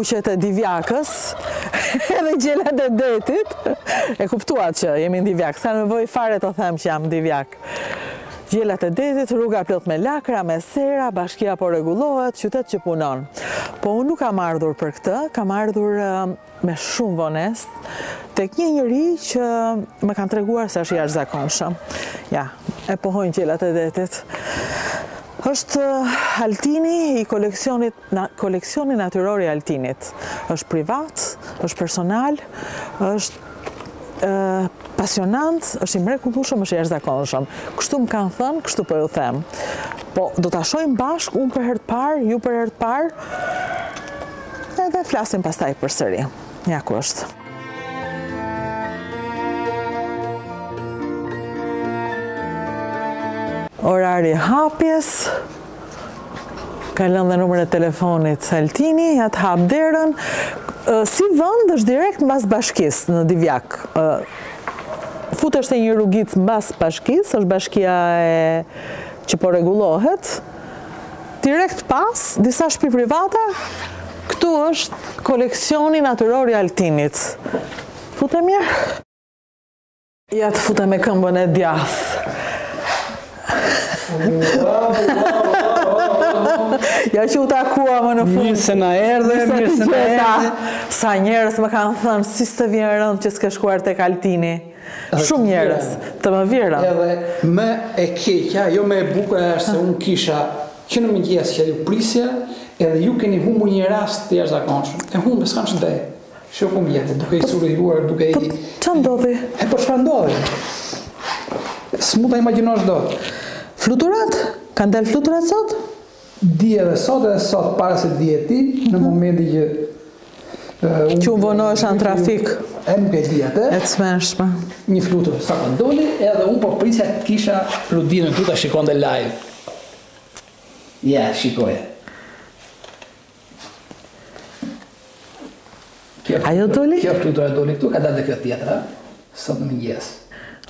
kuqet e Divjakës, edhe gjelat e detit, e kuptuat që jemi në Divjakë, s'ka nevojë fare të them që jam në Divjakë. park. Gjelat e detit, rruga plot me lakra, me sera, bashkia po rregullohet, qytet që punon. Po unë nuk kam ardhur për këtë, kam ardhur me shumë vonesë tek një njeri që më kanë treguar se është i jashtëzakonshëm. Ja, e pohojnë gjelat e detit. Është Altini i koleksionit Koleksioni natyror i Altinit është privat, është personal, është pasionant, është i mrekullueshëm, është i jashtëzakonshëm. Kështu më kanë thënë, kështu po ju them. Po do ta shohim bashkë, unë për herë të parë, ju për herë të parë. Edhe flasim pastaj përsëri. Ja ku është. Orari i hapjes. Ka lënë dhe numrin e telefonit Altini, ja të hap derën. Si vend është direkt mbas bashkisë në Divjakë. Futesh te një rrugicë mbas bashkisë, është bashkia e re që po rregullohet. Direkt pas disa shtëpi private, këtu është koleksioni natyror i Altinit. Futemi. Ja të futem me këmbën e djathtë. Ja që u takuam më në fund. Mirë se na erdhe, mirë se na erdhe. Sa njerëz më kanë thënë, si së të vjenë rëndë që s'ke shkuar tek Altini. Shumë njerëz, të më vijë rëndë. Edhe më e keqja, jo më e bukura është se unë kisha që në mëgjes që ju prisja, edhe ju keni humbur një rast të jashtëzakonshëm. E humbu, s'kam që dhejë. Shiko ku mjetet, duke i surrujuar, duke i... Po, çfarë ndodhi? E po çfarë ndodhi? S'mund ta imagjinosh dot. Fluturat? Kanë dalë fluturat sot? Dje dhe sot edhe sot para se të vije ti, në momentin që që unë vonohesha në trafik. E nuk e di atë. E çmendshme. Një flutur, sapo doli, edhe unë po prisja të kisha Rudinën këtu ta shikonte live. Ja, shikoje. Ajo doli? Kjo flutura doli këtu, ka dalë dhe kjo tjetra, sot në mëngjes.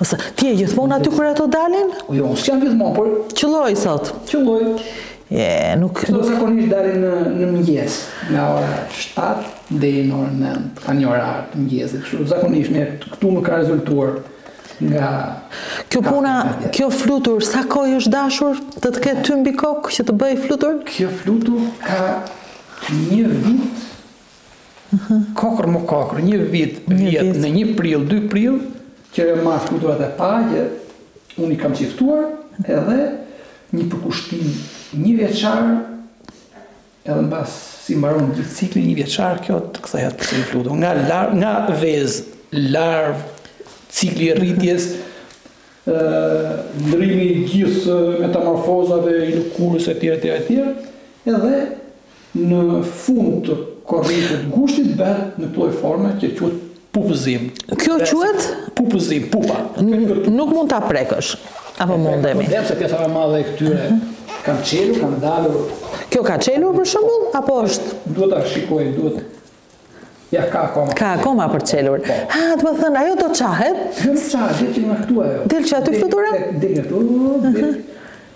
Ose, ti je gjithmonë aty kur ato dalin? Po jo, unë s'jam gjithmonë, por... Qëlloi sot? Qëlloi. Je, nuk... Këto zakonisht dalin në, në mëngjes, nga ora 7 deri në orën 9, ka një orar të mëngjesit, kështu, zakonisht, mua këtu më ka rezultuar. nga Kjo puna, kjo flutur, sa kohë është dashur të të ketë ty mbi kokë që të bëjë flutur? Kjo flutur ka një vit, kokër më kokër, një vit, vjet, në një prill, dy prill, që e mora fluturat e para, që unë i kam çiftuar, edhe një përkushtim njëvjeçar Edhe mbasi mbaron gjithë cikli njëvjeçar kjo të kthehet si një flutur. Nga lar, nga vezë, larvë, cikli i rritjes, ë ndërrimi i gjithë metamorfozave i lëkurës etj etj etj, edhe në fund të korritit gushtit bëhet në atë lloj forme që quhet Pupëzim. Kjo quhet? Pupëzim, pupa. Nuk mund ta prekësh. Apo mundemi. Dhe pse pjesa më e madhe e këtyre kanë çelur, kanë dalur. Kjo ka çelur për shembull apo është? Duhet ta shikoj, duhet Ja ka akoma. Ka akoma për çelur. Po. Ha, do me thënë ajo do çahet? Do çahet, del që nga këtu ajo. Del që aty flutura? Del këtu.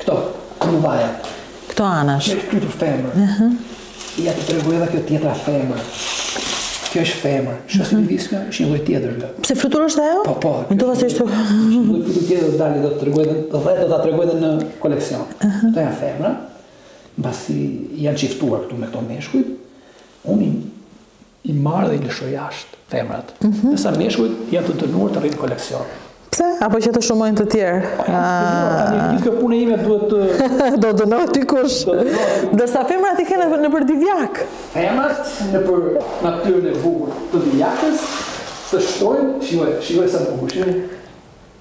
Këto, ku mbahen. Këto anash. Kjo është flutur femër. Aha. Ja të tregoj edhe kjo tjetra femër. Kjo është femër. Shosë një viska, është një lloj tjetër. Dhe. Pse flutur është ajo? Po, po. Në të vësë ishtë të... Një flutur tjetër dhe dalë do të tregoj dhe dhe do të tregoj dhe në koleksion. Këto janë femra, mbasi janë çiftuar këtu me këto meshkujt. Unë I marr dhe i lëshoj jashtë femrat. Ndërsa meshkujt janë të dënuar të rrinë në koleksion. Pse? Apo që të shumojnë të tjerë? Po, janë të dënuar. Tani ah. gjithë kjo punë ime duhet të do dënohet dikush. Ndërsa femrat i ke nëpër Divjakë. Femrat nëpër natyrën e bukur të Divjakës, të shtojnë, shikoje, shikoje sa bukur, shikoje.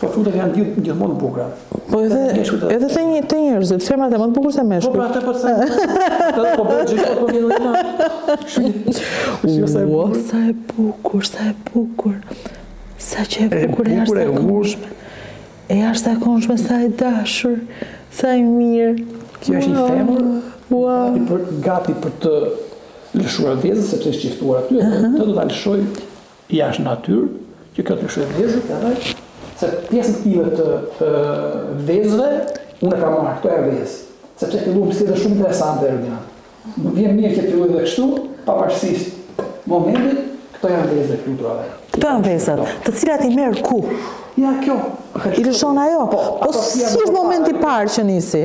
Po fluturat janë gjithë gjithmonë të bukura. Po edhe edhe te nje te njerëzit, femrat janë më të bukura se meshkujt. Po pra atë po të them. Po bëj gjithë po vjen lëna. Shumë sa e bukur, sa e bukur, sa e bukur. Sa që e bukur e jashtë e bukur. E jashtëzakonshme sa e dashur, sa e mirë. Kjo është një femër. Ua, gati për gati për të lëshuar vezën sepse është çiftuar aty, të do ta lëshoj Jashtë në natyrë që kjo të lëshojë vezët edhe, se pjesën time të vezëve, unë e kam marrë këto vezë, sepse filloi një seri shumë interesant e rëgjena. Më vjen mirë që filloi dhe kështu, pavarësisht momentit, këto janë vezët e fluturave. Këto janë vezët, të cilat i merr ku? Ja, kjo. I lëshon ajo? Po, po si është momenti i parë që nisi?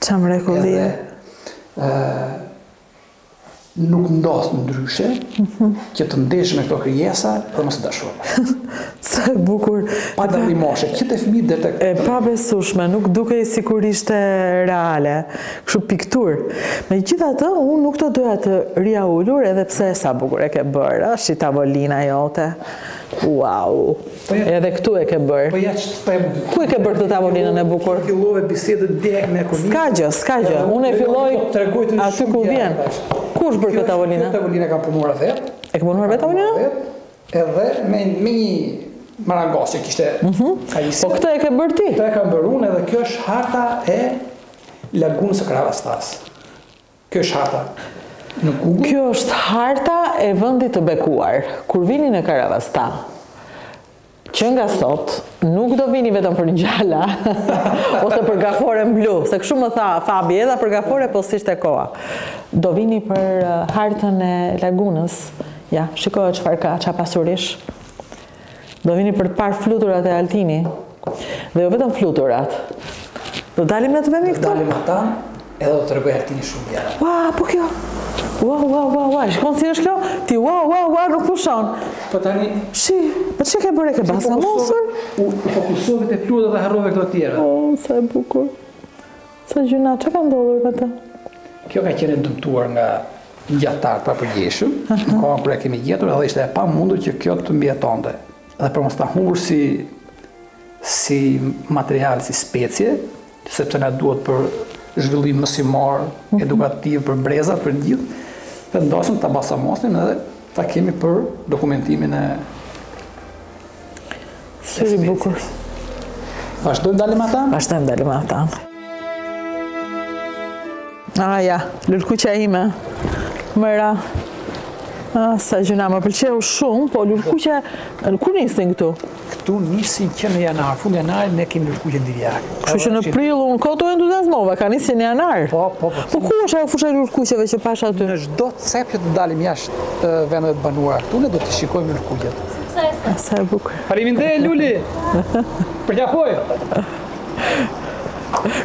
Ça mrekullie. Nuk ndodh ndryshe mhm. që të ndeshesh me këto krijesa dhe mos t'i duash. Sa e bukur. Pa dallim moshe, që te fëmijët dhe te E pabesueshme, nuk dukej sikur ishte reale. Kështu piktur. Megjithatë, unë nuk do doja të rrija ulur edhe pse sa bukur e ke bërë, është tavolina jote. Uau! Po edhe këtu e ke bërë. Po ja që të them. Ku e ke bërë këtë tavolinën e bukur? Të fillove bisedën direkt me kunin. S'ka gjë, s'ka gjë. Unë e filloj aty ku vjen. Kush e ka bërë këtë tavolinë? Këtë tavolinë e kam punuar vetë. E ke punuar vetë tavolinë? Edhe me me një marangos që kishte. Mhm. Po këtë e ke bërë ti? Këtë e kam bërë unë edhe kjo është harta e lagunës së Karavastasë. Kjo është harta në Google? Kjo është harta e vendit të bekuar. Kur vini në Karavasta, që nga sot, nuk do vini vetëm për ngjala, ose për gafore blu, se kështu më tha Fabi edhe për gafore, po s'ishte koha. Do vini për uh, hartën e lagunës, ja, shikojeni çfarë ka, ça pasurish. Do vini për të parë fluturat e Altinit. Dhe jo vetëm fluturat. Do dalim ne t'i vemë këto? Do dalim andej, edhe do tregojë Altini shumë gjëra. Ua, po kjo! Ua, ua, ua, ua, shiko si është kjo? Ti, ua, ua, ua, nuk pushon. Po tani... Shi, po ç'e ke bërë, e ke balsamosur? U fokusove te fluturat dhe harrove këto tjera. O, sa e bukur. Sa gjynah, çka ka ndodhur me të? Kjo ka qenë e dëmtuar nga një gjahtar i papërgjegjshëm, në kohën kur e kemi gjetur dhe ishte e pamundur që kjo të mbijetonte. Dhe për mos ta humbur si si material, si specie, sepse na duhet për zhvillim mësimor, mhm. edukativ për brezat, për gjithë, vendosëm ta balsamosnim dhe ta kemi për dokumentimin e Sa i bukur. Vazhdojmë dalim andej? Vazhdojmë dalim andej. Ah, ja, lulëkuqja ime. Mëra. Ah, sa gjynah, më pëlqeu shumë, po lulëkuqet, kur nisin këtu? Këtu nisin që në janar, fund janar, ne kemi lulëkuqe në Divjakë. Kështu që në prill, unë kot u entuziazmova, se nisin në janar. Po, po, po. Po ku është ajo fusha e lulëkuqeve që pasha aty? Në çdo cep që të dalim jashtë vendeve të banuara, këtu ne do të shikojmë lulëkuqet. Suksese. Sa e bukur. Faleminderit Luli. Përqafoj.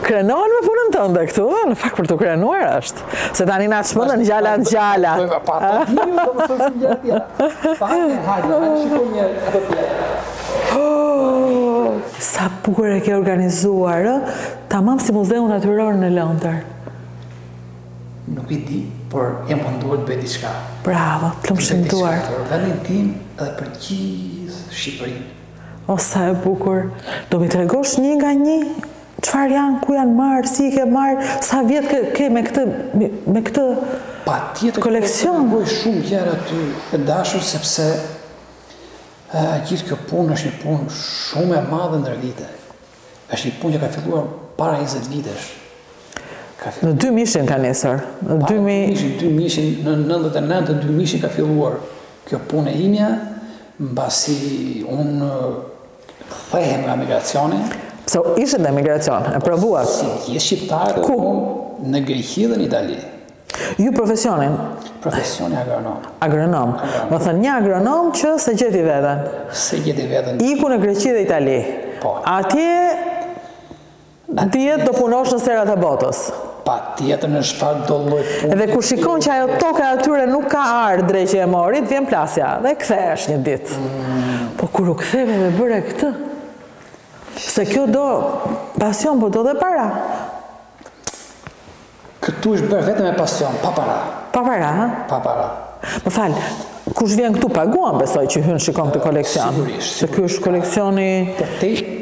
Krenohen me punën tënde këtu, në fakt për t'u krenuar është. Se tani na çmendën ngjala ngjala. Pa të diu, do të thotë si gjati. Pa, hajde, hajde shikojmë një çikë ato Sa bukur e ke organizuar, ë? Tamam si muzeun natyror në Londër. Nuk e di, por jam munduar të bëj diçka. Bravo, të lumshin duart. Të bëj diçka për vendin tim dhe për gjithë Shqipërinë. O, sa e bukur. Do m'i tregosh një nga një, çfarë janë, ku janë marrë, si i ke marrë, sa vjet ke me këtë, me këtë patjetër koleksion. Patjetër shumë gjëra aty e dashur, sepse gjithë kjo punë është një punë shumë e madhe në vite. Është një punë që ka filluar para 20 vitesh. Ka filluar. Në dy mijëshin ka nisur. Në dy mi... Mijëshin, dy mijëshin, në 99 të dy mijëshin ka filluar kjo punë e imja, mbasi unë kthehem nga emigracioni. Pse ishit në emigracion, e provuat? Si gjithë shqiptarët, ku? Në Greqi dhe në Itali. Ju profesionin? Profesioni agronom. Agronom. Domethënë një agronom që s'e gjeti veten. S'e gjeti veten. Iku në Greqi dhe Itali. Po. Atje dihet do punosh në serat e botës. Patjetër në çfarëdo lloj pune. Dhe kur shikon që ajo toka e atyre nuk ka ar, dreqi e mori, të vjen plasja dhe kthehesh një ditë. Mm. Po kur u ktheve dhe bëre këtë? Se kjo do pasion, po do dhe para. Këtu është bërë vetëm me pasion, pa para. Pa para, ha? Pa para. Më fal, kush vjen këtu paguan, besoj që hyn shikon këtë koleksion. Sigurisht. Se kjo është koleksioni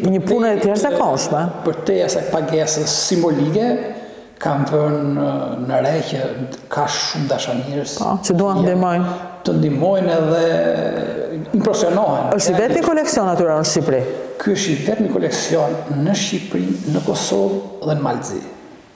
një punë e jashtëzakonshme. Përtej asaj pagesës simbolike, kam vënë re që ka shumë dashamirës. Po, që duan të ndihmojnë. Të ndihmojnë edhe impresionohen. Është i vetmi koleksion i tillë në Shqipëri? Ky është i vetmi koleksion në Shqipëri, në Kosovë dhe në Mal të Zi.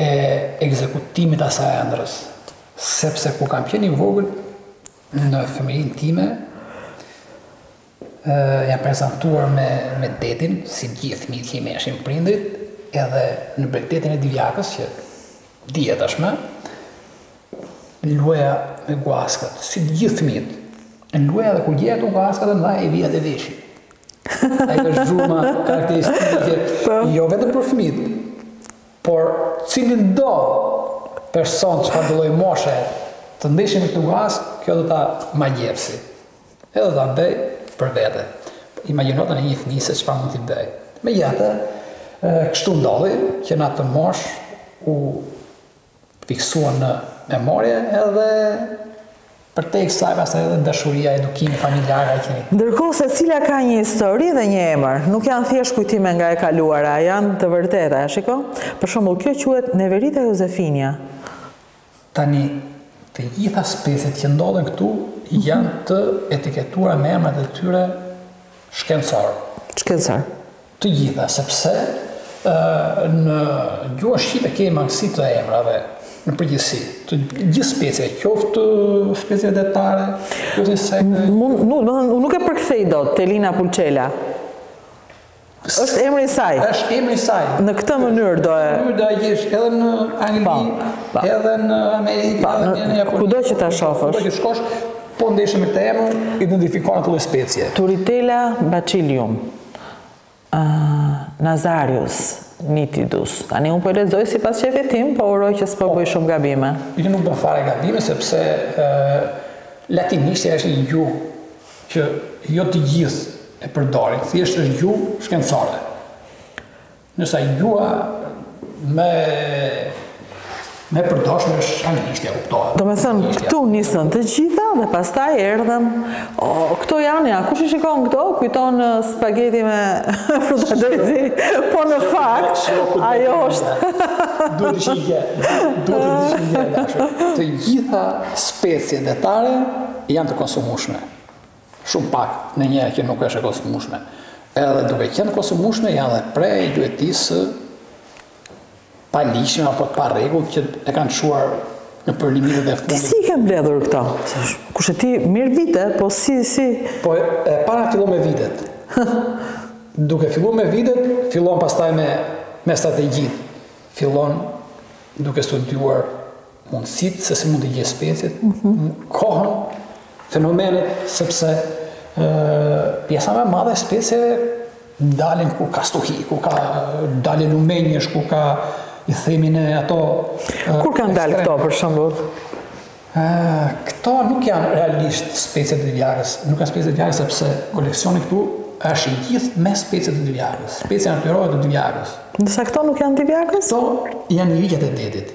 e ekzekutimit të asaj ëndrrës sepse kur kam qenë i vogël në fëmijërinë time jam prezantuar me me detin si gjithë fëmijët që i merrnin prindërit edhe në bregdetin e Divjakës që dihet tashmë luaja me guaskat si të gjithë fëmijët luaja dhe kur gjeja te guaskat e mbaja e vija te veshi ajo zhurma karakteristike po. jo vetëm për fëmijët Por cilindo person çfarëdo lloj moshe të ndeshet me këtë guaskë, kjo do ta magjepsë. Edhe do ta bëjë për vete. Imagjino tani një fëmije se çfarë mund t'i bëjë. Megjithatë, kështu ndodhi që në atë moshë u fiksuan në memorie edhe përtej kësaj pastaj edhe dashuria, edukimi familjar e kemi. Ndërkohë secila ka një histori dhe një emër, nuk janë thjesht kujtime nga e kaluara, janë të vërteta, e shiko? Për shembull, kjo quhet Neverita Josefinia. Tani, të gjitha speciet që ndodhen këtu janë të etiketuara me emrat e tyre shkencorë. Shkencor. Të gjitha, sepse në gjuhën shqipe kemi mangësi të emrave në përgjithësi, të gjithë specieve, qoftë specieve detare, qoftë insekte. Mund, nuk, domethënë, unë nuk e përkthej dot Telina Pulçela. Është emri i saj. Është emri i saj. Në këtë mënyrë do e. Në mënyrë do e gjesh edhe në Angli, po, po. edhe në Amerikë, po, edhe në Japoni. Kudo që ta shofësh. Kudo që shkosh, po ndeshe me këtë emër, identifikon atë lloj specie. Turitela bacillium. Nazarius Nitidus. Tani unë po e lexoj sipas qejfit tim, po uroj që s'po bëj shumë gabime. Po, ju nuk bëni fare gabime sepse latinishtja është një gjuhë që jo të gjithë e përdorin, thjesht është gjuhë shkencore. Ndërsa gjuha më e përdorshme është anglishtja kuptohet. Do me thënë, këtu nisën të gjitha dhe pastaj erdhën, o, këto janë, ja, kush i shikon këto, kujton spageti me fruta deti, po në fakt, ajo është... Do të shikje, do të shikje, të gjitha specie detare janë të konsumushme. Shumë pak, ndonjë që nuk është e konsumueshme. Edhe duke qenë të konsumueshme janë dhe pre e gjuetisë së paligjshme apo të parregullt që e kanë çuar nëpër limitet e fundit. Ti si i ke mbledhur këto? Kushedi mirë vite, po si si Po e para fillon me vitet. Duke filluar me vitet, fillon pastaj me me strategjitë. Fillon duke studiuar mundësitë se si mund të gjesë speciet, mhm. kohën, fenomenet, sepse pjesa më e madhe e specieve dalin ku ka stuhi, ku ka dalje lumenjsh, ku ka i themi ne ato... Kur kanë dalë këto, për shembull? Këto nuk janë realisht specie të Divjakës, nuk janë specie të Divjakës, sepse koleksioni këtu është i gjithë me specie të Divjakës, speciet në trojet e Divjakës. Ndërsa këto nuk janë Divjakës? Këto janë iriqët e detit.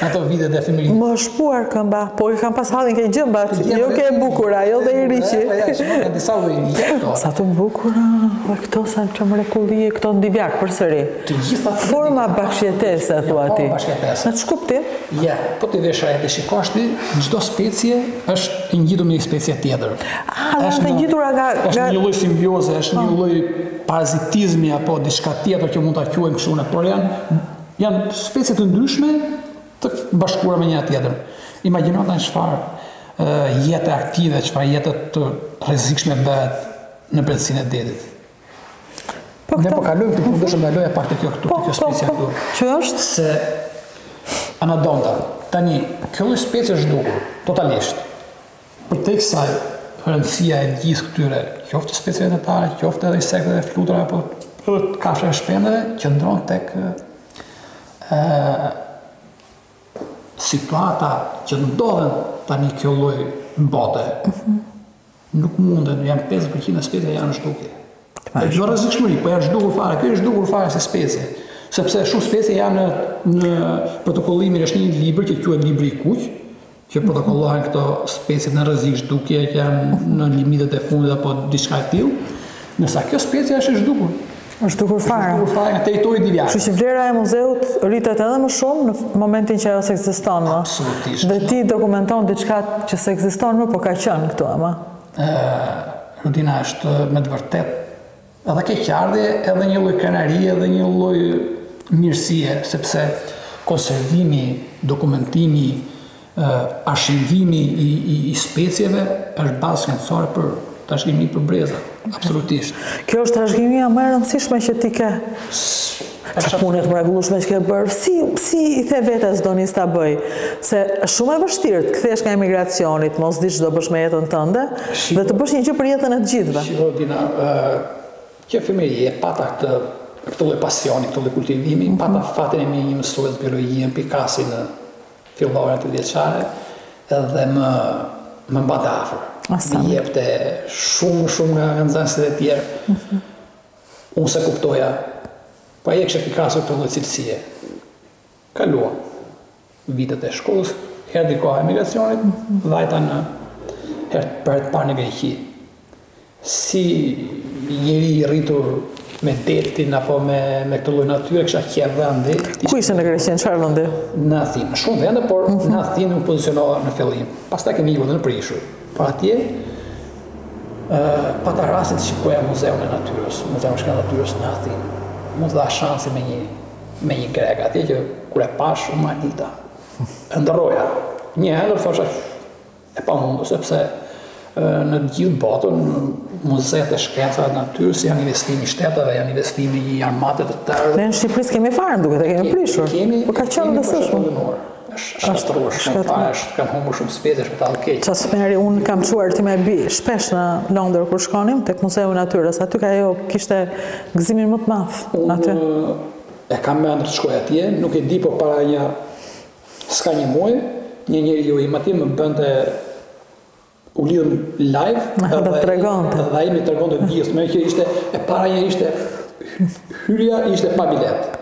Ato vitet e fëmijërisë. Më është shpuar këmba, po i kam pas hallin ke gjëmbat, jo ke e bukura, jo ke iriqi. Po ja, qenë disa dhe iriqi. Sa të bukura, dhe këto janë një mrekulli, këto në Divjakë përsëri. Të gjitha të Forma bashkjetese, thua ti. Forma bashkjetese. Në të shkup ti? Ja, po të vësh re të shikosh ti, në çdo specie është e ngjitur me një specie tjetër. A, dhe është e ngjitur nga... është një lloj simbioze, është një po. lloj parazitizmi apo diçka tjetër që mund ta quajmë kështu ne, por janë Janë specie të ndryshme të bashkuara me njëra tjetrën. Imagjino tani çfarë jete aktive, çfarë jete të rrezikshme bëhet në brendësinë e detit. Po ne po kalojmë këtu, do të ndaloj pak te kjo këtu, po, kjo po, specie këtu. Që është se anadonta. Tani, kjo lloj specie është zhdukur totalisht. Përtej kësaj, rëndësia e gjithë këtyre, qoftë specieve detare, qoftë edhe insekteve, flutura apo kafshëve shpendëve, qëndron tek situata që ndodhen tani kjo lloj bote. Mhm. Nuk munden, janë 5% e specieve janë në zhdukje. Pra jo rrezikshmëri, po janë zhdukur fare, kjo është zhdukur fare si specie. Sepse shumë specie janë në protokollimin, është një libër që quhet libri i kuq, që protokollohen këto specie në rrezik zhdukje që janë në limitet e fundit apo diçka e tillë, ndërsa kjo specie është e zhdukur. Është zhdukur fare. Është zhdukur fare nga territori i Divjakës. Kështu që vlera e muzeut rritet edhe më shumë në momentin që ajo s'ekziston më. Absolutisht. Dhe ti dokumenton diçka që s'ekziston më, por ka qenë këtu ama. Ë, Rudina është me të vërtetë Edhe keqardhje, edhe një lloj krenarie, edhe një lloj mirësie, sepse konservimi, dokumentimi, arkivimi i, i, i specieve është bazë shkencore për trashëgiminë për brezat, absolutisht. Kjo është trashëgimia më e rëndësishme që ti ke. Ça pune të mrekullueshme që ke bërë? Si si i the vetes do nis ta bëj? Se është shumë e vështirë të kthehesh nga emigracioni, të mos dish ç'do bësh me jetën tënde dhe të bësh një gjë për jetën e të gjithëve. Shiko Dina, që në fëmijëri e pata këtë këtë lloj pasioni, këtë lloj kultivimi, mhm. pata fatin e mirë një mësues biologjie më pikasi në fillore tetëvjeçare edhe më më mbante afër. Më jepte shumë shumë nga nxënësit e tjerë. Mhm. Unë s'e kuptoja, po ai e kishte pikasur këtë lloj cilësie. Kaluam vitet e shkollës, erdhi koha e emigracionit, vajta në herë për herë të parë në Greqi. Si njeri i rritur me detin apo me me këtë lloj natyre kisha qenë dhe andej. Ku ishe në Greqi, në çfarë vendi? Në Athinë, në shumë vende, por në Athinë u pozicionova në fillim. Pastaj kemi ikur në Prishur. Por atje Pata rastin të shikoja Muzeun e Natyrës, Muzeun Shkencave të Natyrës në Athinë. M'u dha shansi me një me një grek atje që kur e pashë u mahnita. Ëndërroja. Një herë thosha e pamundur sepse në të gjithë botën muzeet e shkencave të natyrës janë investim i shteteve, janë investim i armatave të tëra. Ne në Shqipëri s'kemi fare duket, e kemi prishur. Kemi, po ka qenë në sëshëm. Shkatërruar shumë pa është, kanë humbur shumë specie shumë talë keq. Qa smeri, unë kam çuar time bijë shpesh në Londër kur shkonim, tek muzeu i natyrës, aty ajo kishte gëzimin më të madh. Unë e kam ëndërr të shkoj atje, nuk e di po para një, s'ka një muaj, një njeriu im aty më bënte u lidhëm live edhe më tregonte dhe ai më tregonte vijës më që ishte e para një ishte hyrja ishte pa bilet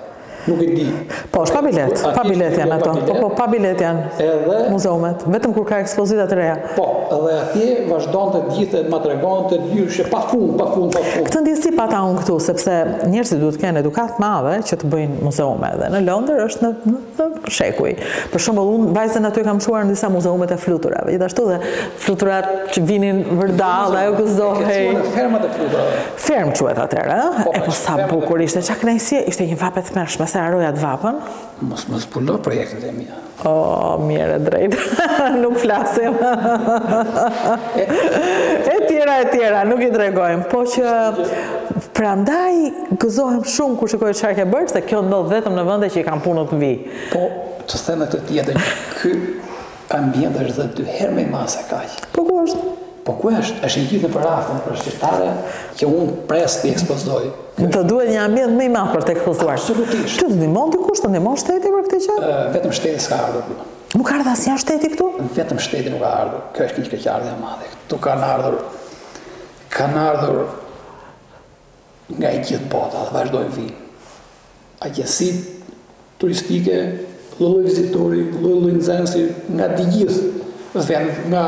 nuk e di po është pa bilet pa bilet janë ato po po pa bilet janë edhe muzeumet vetëm kur ka ekspozita të reja po edhe atje vazhdonte të gjithë të më tregonte dyshë pa fund pa fund pa fund këtë ndjesi pata unë këtu sepse njerëzit duhet të kenë edukatë madhe që të bëjnë muzeume edhe në Londër është në shekuj. Për shembull, unë vajzën aty kam çuar në disa muzeume të fluturave. Gjithashtu dhe fluturat që vinin vërdall, ajo gëzohej. Në fermat e fluturave. Ferm quhet atëherë, ëh? Po, e po sa bukur ishte, çfarë kënaqësie, ishte një vapë e tmerrshme, s'e harroj atë vapën. Mos më zbulo projektet e mia. O, mirë e drejtë. nuk flasim. e tjera e tjera, nuk i tregojmë, po që prandaj Gëzohem shumë kur shikoj çfarë ke bërë, se kjo ndodh vetëm në vende që i kanë punët në vijë. Po, të them të tjetër, ky ambient është dhe dy herë më i madh se kaq. Po ku është? Po ku është? Është i gjithë nëpër rafte, por shqiptare, që unë pres të ekspozoj. Më duhet një ambient më i madh për të ekspozuar. Absolutisht. Të ndihmon dikush, të ndihmon shteti për këtë gjë? Vetëm shteti s'ka ardhur këtu. Nuk ka ardhur asnjëherë shteti këtu? Vetëm shteti nuk ka ardhur. Kjo është një keqardhje e madhe. Këtu kanë ardhur kanë ardhur Nga e gjithë bota dhe vazhdojnë vijnë. Agjenci turistike, lloj-lloj vizitori, lloj-lloj nxënësi, nga të gjithë, dhe nga,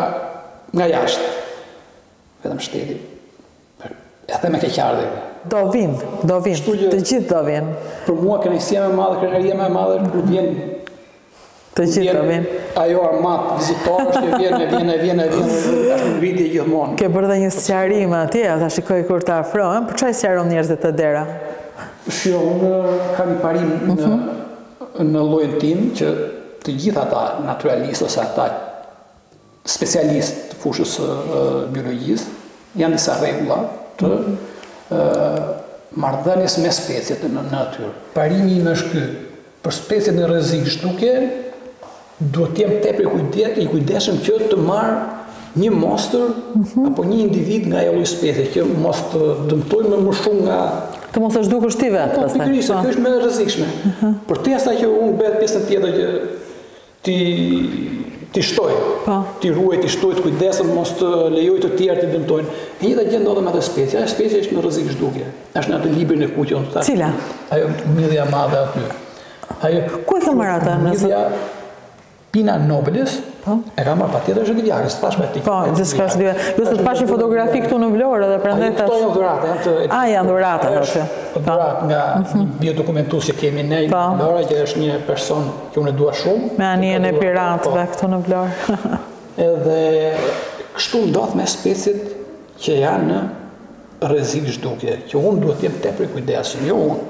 nga jashtë. Vetëm shteti, e them me keqardhe. Do vinë, do vinë, të gjithë do vinë. Për mua kënaqësia më e madhe, krenaria më e madhe, kur vjen Të gjithë do vijnë. Ajo armatë vizitorësh është e vjen, e vjen, e vjen, e vjen, është në viti gjithmonë. Ke bërë dhe një sqarim atje, ta shikoj kur të afrohem, për ça i sqaron njerëzit te dera? Shiko, unë kam një parim në, mhm. në llojin tim që të gjithë ata natyralistë ose ata specialistë të fushës së biologjisë, janë disa rregulla të marrëdhënies me speciet në natyrë. Parimi im është ky, për speciet në rrezik zhdukje, duhet të jem tepër kujdes, i kujdesshëm që të marr një mostër mhm. apo një individ nga ajo lloj specie që mos të dëmtojmë më shumë nga të mos e zhdukësh ti vetë. Po, pikërisht, kjo është më e rrezikshme. Mhm. Përveçse që unë bëj dhe pjesën tjetër që T'i, t'i shtoj. Po. T'i ruaj, t'i shtoj, kujdesem mos të lejoj të tjerë t'i dëmtojnë. E njëjta gjë ndodh me atë specie. Ajo specie është në rrezik zhdukje. Është në atë librin e kuq, unë thashë. Cila? Ajo midhja e madhe aty. Ajo Ku e ke marrë atë? Midhja Pinna Nobilis, po. e ke marrë, patjetër është Giljarës, thashë me ty. Po, gjithçka është Giljarës. Jo, se të pashë një fotografi këtu në Vlorë dhe prandaj të... Këto janë dhuratë, janë të... A, janë dhuratë, të që. Dhuratë nga mhm. një mik i përbashkët që kemi ne, po. Vlora, që është një person Që unë e dua shumë. Me anijen e piratëve po. këtu në Vlorë. Edhe kështu ndodh me speciet që janë në rrezik zhdukje, që unë duhet të jem tepër i kujdesshëm, jo unë.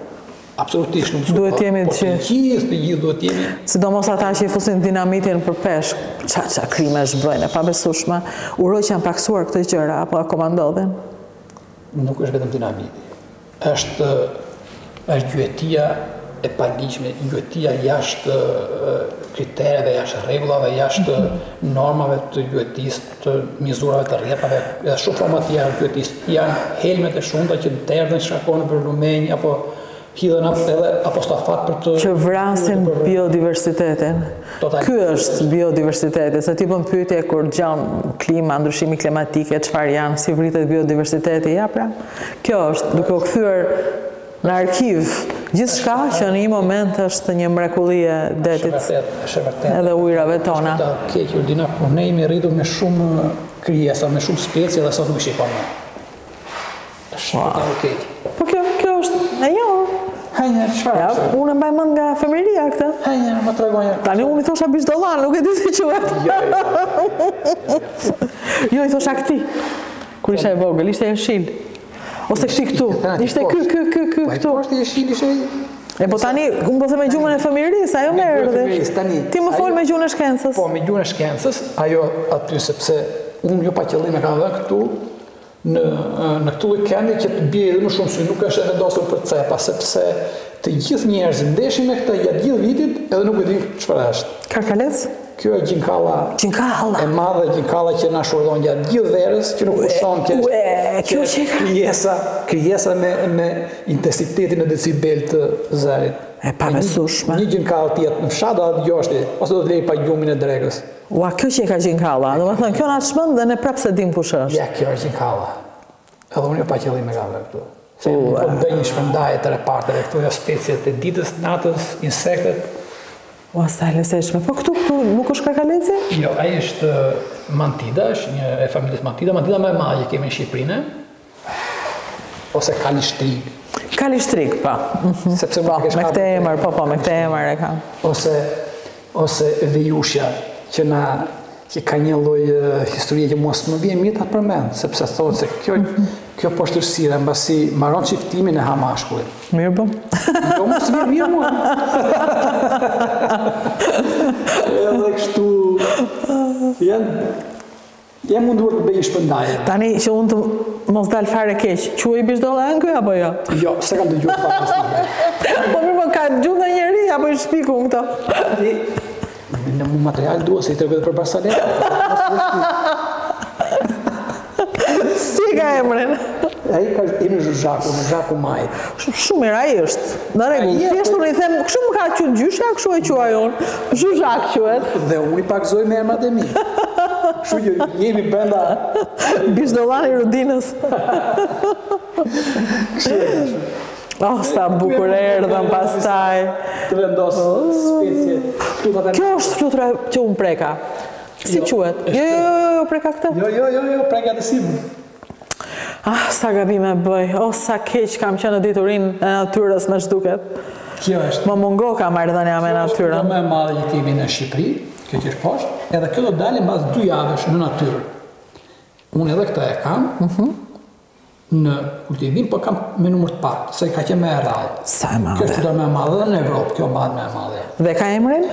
Absolutisht nuk duhet. Duhet të jemi të gjithë. Të gjithë, të gjithë duhet të jemi. Sidomos ata që i fusin dinamitin për peshk, ça ça krimesh bëjnë, e pabesueshme. Uroj që janë pakësuar këto gjëra apo akoma ndodhin. Nuk është vetëm dinamiti. Është gjuetia e paligjshme, gjuetia jashtë kritereve, jashtë rregullave, jashtë normave të gjuetisë, të mizurave të rrjetave, edhe shumë forma të tjera të gjuetisë. Janë helmet e shumta që derdhen shkarkojnë për lumenj apo hidhen edhe apostafat për të që vrasin biodiversitetin. Ky është biodiversiteti, se ti bën pyetje ku janë klima, ndryshimet klimatike, çfarë janë, si vritet biodiversiteti, ja pra. Kjo është, duke u kthyer në arkiv, gjithçka që në një moment është një mrekulli e detit edhe ujërave tona. Është e keqe, Dina, por ne jemi rritur me shumë krijesa, me shumë specie dhe sot nuk i shikojmë më. Është wow. keq. Po kjo, kjo është, e jo, Hajnja, çfarë? Ja, unë mbaj mend nga fëmijëria këtë. Hajnja, më tregon një. Tani unë i thosha bishdollan, nuk e di si quhet. Jo, jo. jo i thosha këtij. Kur isha e vogël, ishte jeshil. Ose ky këtu. Ishte ky, ky, ky, ky po, këtu. Po ishte jeshil, ishte E po tani, unë po them me gjuhën e fëmijërisë, ajo më erdhi. Ti më fol me gjuhën e shkencës. Po me gjuhën e shkencës, ajo aty sepse unë jo pa qëllim e kam dhënë këtu në në këtë lloj këndi që të bie edhe më shumë se nuk është e vendosur për cepa, sepse të gjithë njerëzit ndeshen me këtë gjatë gjithë vitit edhe nuk e dinë çfarë është. Karkalec? Kjo është gjinkalla Gjinkalla. e madhe, gjinkalla që na shurdhon gjatë gjithë verës, që nuk pushon që Ue, e, kjo qenka. krijesa, krijesa me me intensitetin në decibel të zërit. E pabesueshme. Një gjinkallë të jetë në fshat, do ta dëgjosh ti, ose do të lërë pa gjumin e drekës. Ua, kjo qenka gjinkalla, domethënë kjo na çmend dhe ne prapë s'e dimë kush është. Ja, kjo është gjinkalla. Edhe unë jo pa qëllim e kam dhe këtu. Se po po bëj një shpërndarje të reparteve këtu, jo speciet e ditës, natës, insektet. Ua, sa e lezetshme. Po këtu, këtu, nuk është karkaleci? Jo, ai është mantida, është një e familjes mantida. Mantida më e madhe që kemi në Shqipëri ne. Ose kalishtrik. Kalishtrik, pa. Po. Mhm. Sepse po, me këtë emër, po, po, me këtë emër e kam. Ose Ose vejushja që na që ka një lloj historie që s'më vjen mirë ta përmend, sepse thuhet se kjo kjo poshtërsirë mbasi mbaron çiftimin e ha mashkullin. Mirë po. Po s'më vjen mirë mua. Edhe kështu janë Jam munduar të bëj një shpërndarje. Tani që unë të mos dal fare keq, quhej bishdollan ky apo jo? Jo, s'e kam dëgjuar fare. Po më po ka dëgjuar ndonjë njeri apo i shpik unë këto? Në mund material dua se i tregoj për Barcelona. Si ka emrin? Ai ka i në Zhaku, në Zhaku Maj. Shumë mirë ai është. Në rregull, thjesht unë i them, kështu më ka thënë gjyshja, kështu e quaj unë. Zhuzhak quhet. Dhe unë i pagëzoj me emrat e mi. Kështu që jemi brenda Bizdollani Rudinës. Kështu e tash. Oh, sa bukur erdhëm pastaj. Të vendos oh. specie. Kjo është flutra që unë preka. Si jo. quhet? Jo, jo, jo, jo, jo, preka këtë? Jo, jo, jo, jo, preka të ëmën. Ah, sa gabime bëj, oh, sa keq kam qenë në diturinë e natyrës më ç'duket. Kjo është. Më mungoka marrëdhënia me natyrën. Kjo është më e madhe që kemi në Shqipëri, kjo që është poshtë, edhe kjo do dalë mbas dy javësh në natyrë. Unë edhe këtë e kam, mhm. në kultivim, po kam me numër të pakët, se ka qenë më e rrallë. Sa e madhe. Kjo është më e madhe dhe në Evropë, kjo madhe më e madhe. Dhe ka emrin?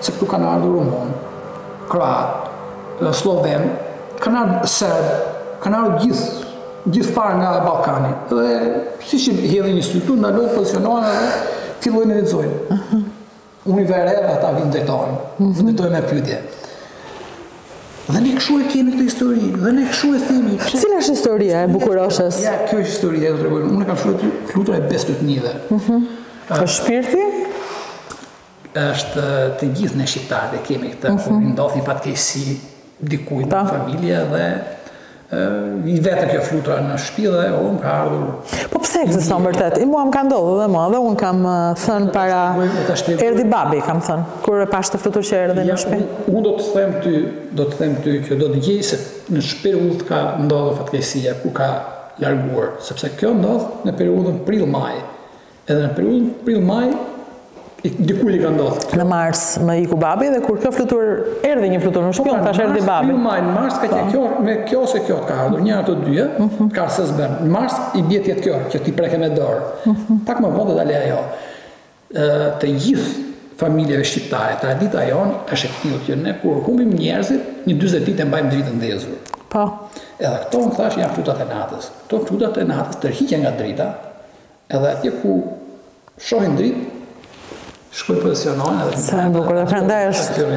se këtu kanë ardhur rumunë, kroatë, sllovenë, kanë ardhur serbë, kanë ardhur gjithë, gjithfarë nga Ballkani. Dhe siç i hedhin një sy këtu, ndalojnë, pozicionohen dhe fillojnë të lexojnë. Unë i vë re edhe ata vijnë drejtohen, mhm. drejtohen me pyetje. Dhe ne kështu e kemi këtë histori, dhe ne kështu e themi. Cila është historia e bukuroshës? Ja, kjo është historia e tregojnë. Unë e kam shumë te flutura e besë të të njëve. Mhm. Është shpirti? Është të gjithë ne shqiptarët e kemi këtë, kur mhm. i ndodh një fatkeqësi dikujt në familje dhe i vete kjo flutura në shpi dhe o më ka ardhur... Po pse ekziston vërtet? I mua më ka ndodhur edhe mua dhe unë kam thënë para... Erdhi babi kam thënë, kur e pashë atë flutur që erdhi në shpi. Unë do të them ty, do të them ty që do të gjej se në ç'periudhë ka ndodhur fatkeqësia kur ka larguar, sepse kjo ndodh në periudhën prill-maj. Edhe në periudhën prill maj, dikujt i ka ndodhur. Në mars më iku babi dhe kur kjo flutur erdhi një flutur në shpi, o po, thashë erdhi babi. Në mars, mars ka qenë po. kjo, me kjo ose kjo ka ardhur, një nga ato dy, mhm. ka se s'bën. Në mars i bie të jetë kjo, që ti preke me dorë. Mhm. Pak më vonë do dalë ajo. Ë të gjithë familjeve shqiptare, tradita jonë është e tillë që ne kur humbim njerëzit, një 40 ditë e mbajmë dritën ndezur. Po. Edhe këto më thashë janë fluturat e natës. Këto fluturat e natës tërhiqen nga drita, Edhe atje ku shohin dritë, shkojnë pozicionohen dhe... Sa e bukur, dhe prandaj është,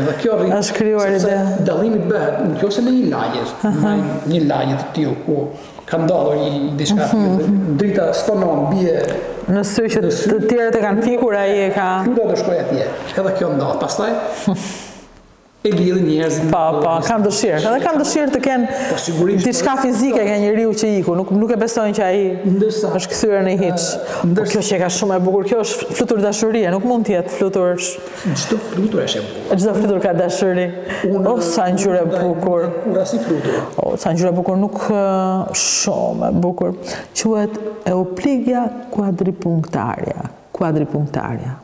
është krijuar ide. Sepse dallimi bëhet, në qoftë se në një lagje, në një lagje të tillë, ku ka ndodhur një diçka, mhm. drita stonon, bie... Në sy që të tjerët e kanë fikur, ai e ka... Kjo do të shkojë atje, edhe kjo ndodh, pastaj... e lidhin njerëz me Po, po, kanë dëshirë. Edhe kanë dëshirë të kenë po, sigurisht diçka fizike nga njeriu që iku, nuk nuk e besojnë që ai ndërsa është kthyer në hiç. Po, ndërsa kjo qenka shumë e bukur, kjo është flutur dashurie, nuk mund të jetë flutur çdo flutur është e bukur. Çdo flutur ka dashuri. O sa ngjyrë e bukur. Kur asi flutur. O sa ngjyrë e bukur, nuk shumë e bukur. Quhet Euplagia quadripunctaria, quadripunctaria.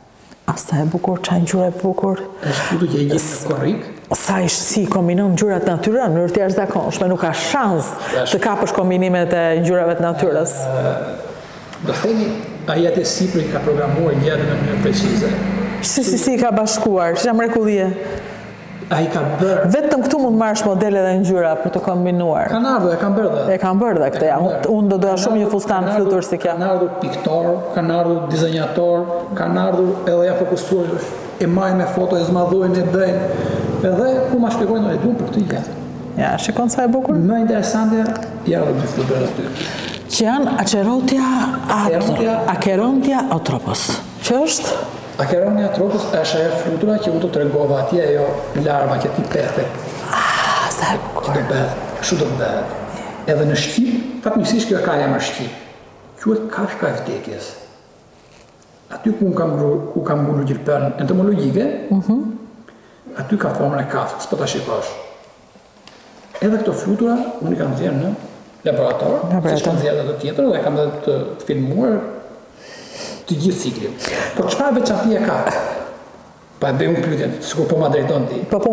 A sa e bukur, ça ngjyrë e bukur. Është flutur që e gjen në korrik? Sa ish si kombinon ngjyrat natyra, në mënyrë të jashtëzakonshme, nuk ka shans të kapësh kombinimet e ngjyrave të natyrës. Do themi, ai atje sipër i ka programuar gjërat në mënyrë precize. Si, si, si i ka bashkuar, ça mrekullie. Ai ka bërë. Vetëm këtu mund marrësh modele dhe ngjyra për të kombinuar. Kanë ardhur, e kanë bërë dhe. E kanë bërë dhe këtë ja. Unë do doja shumë një fustan flutur si kjo. Kanë ardhur piktorë, kanë ardhur dizenjatorë, kanë ardhur edhe ja fokusuar e marrin me foto e zmadhojnë e bëjnë. Edhe ku ma shpjegojnë në redun për këtë gjë. Ja, shikon sa e bukur. Më interesante ja dy flutura aty. Që janë Acherontia, Acherontia atropos, Ç'është? Acherontia atropos është ajo flutura që unë të tregova atje ajo larva që ti pe, the. Ah, sa e bukur. Që do bëhet, kështu do bëhet. Edhe në shqip, fatmirësisht kjo ka emër shqip. Quhet kafka e vdekjes. Aty ku kam ngru, ku kam ngulur gjilpërën entomologjike, mhm. aty ka formën e kafkës, po ta shikosh. Edhe këto flutura, unë i kam nxjerrë në laborator, siç kam nxjerrë dhe të tjera, dhe kam dhe të filmuar të gjithë ciklin. Po çfarë veçantie ka? Pa e bëjmë pyetjen, sikur po ma drejton ti. Po, po.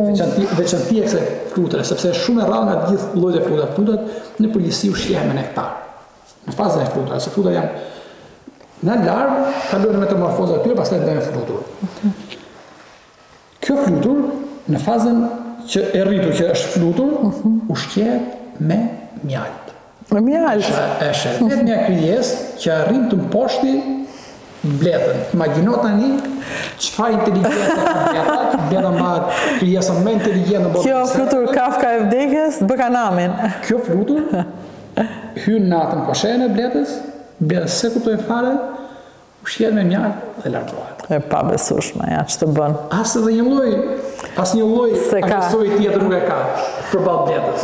Veçantia kësaj fluture, sepse është shumë e rrallë nga gjithë llojet e fluturave, fluturat në përgjithësi ushqehen me nektar. Në fazën e fluturës, se fluturat janë në larvë, kalojnë metamorfozën e tyre, pastaj bëhen flutur. Kjo flutur, në fazën që e rritur që është flutur, mhm. ushqehet me mjaltë. Me mjaltë? Është e vetmja krijesë që arrin të mposhtë bletën. Imagjino tani çfarë inteligjence ka bleta, bleta mbase krijesa më inteligjente në botë. Kjo flutur kafka e vdekjes bëka namin. Kjo flutur hyn natën në kosheren e bletës, bletët s'e kuptojnë fare, Ushqehet me mjaltë dhe largohet. E pabesueshme, ja ç'të bën. As edhe një lloj, asnjë lloj, asnjë lloj tjetër nuk e ka, përballë bletës.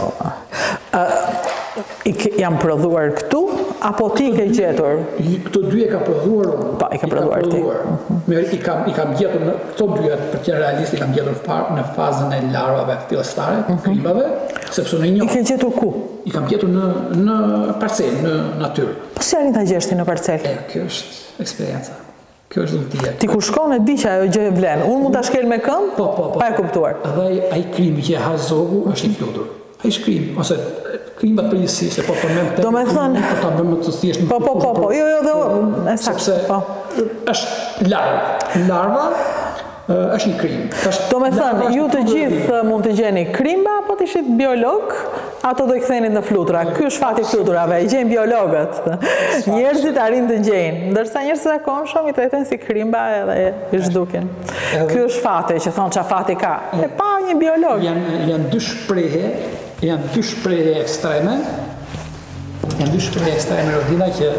Janë prodhuar këtu, apo ti i ke gjetur? Këto dy i kam prodhuar unë. Po, i ke prodhuar ti. Me i kam, i kam gjetur në këto dy e për të qenë realist, i kam gjetur në fazën e larvave fillestare, mhm. krimbave, sepse në një... I ke gjetur ku? I kam gjetur në, në parcelë, në natyrë. Po si arrin ta gjesh ti në parcelë? E, kjo është eksperienca. Kjo është dhëntia. Ti kur shkon e di që ajo gjë vlen. Unë mund ta shkel me këmbë? Po, po, po. Pa e kuptuar. Dhe ai ai krimbi që e ha zogu është një flutur. Ai është krimb ose krimbat për njerëzit, se po përmend të... Do me thënë... Po ta bëjmë të thjesht në... Po, po, po, po, jo, jo, dhe... Po, sepse... Po. është larva. Larva është një krim. Do me thënë, ju të gjithë mund të gjeni krimba, po të ishit biolog, ato do i kthenit në flutura. Ky është fati i fluturave, i gjejnë biologët. Njerëzit arrijnë t'i gjejnë. Ndërsa njerëzit e zakonshëm i trajtojnë si krimba edhe i zhdukin. Ky është fati, që thonë që fati ka. E pa një biolog. Janë dy shprehje, janë dy shprehje ekstreme, Janë dy shprehje ekstreme rodina që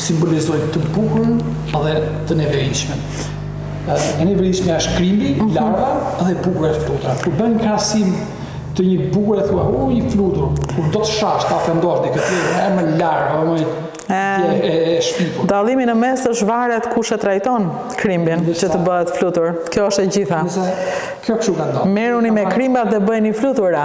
simbolizojnë të bukurën dhe të neveritshmen. E neveritshme është krimbi, mhm. larva dhe e bukur është flutura. Kur bën krahasim të një të bukure e thua, u një flutur, kur do të shash, ta ofendosh dhe këtë e më larva, më e shpifur. Dallimi në mes është varet kush e trajton krimbin që të bëhet flutur. Kjo është e gjitha. Kjo kështu ka ndodhur. Merruni me krimbat dhe bëjini flutura.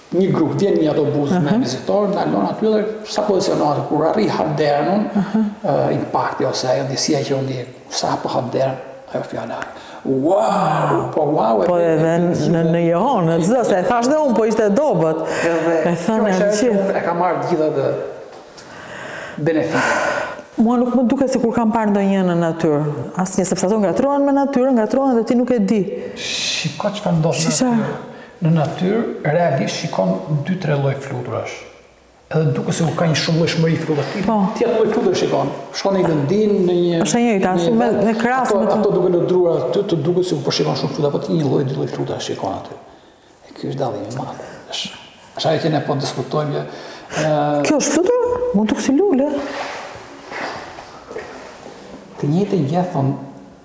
një grup vjen një autobus me vizitorë, ndalon aty dhe sa pozicionohet, kur arrij hap derën unë, uh, impakti ose ajo ndjesia që unë ndiej, sapo hap derën, ajo fjala. Wow, po wow. Po edhe në në Jehon, në zë, se e thashë dhe unë, po ishte e dobët. Edhe, e thënë e gjithë. E ka marrë gjitha dhe benefitet. Mua nuk më duket sikur kam parë ndonjë në natyrë. Asnjë, sepse ato ngatërrohen me natyrën, ngatërrohen dhe ti nuk e di. Shiko çfarë ndodh. Shisa. Në natyrë, realisht shikon dy tre lloj fluturash. Edhe duket sikur ka një shumëllojshmëri fluturash. Po. Ti atë lloj flutur shikon. Shkon në lëndin, në një... Është e njëjta, ashtu me, me krahasu. Ato, ato duke lëdruar aty, të duket sikur po shikon shumë flutura, po ti një lloj, dy lloj flutur shikon aty. E ky është dallimi i madh. Është, është ajo që ne po diskutojmë që... Kjo është flutur? Mund të këpus lule. Të njëjtën gjë thonë,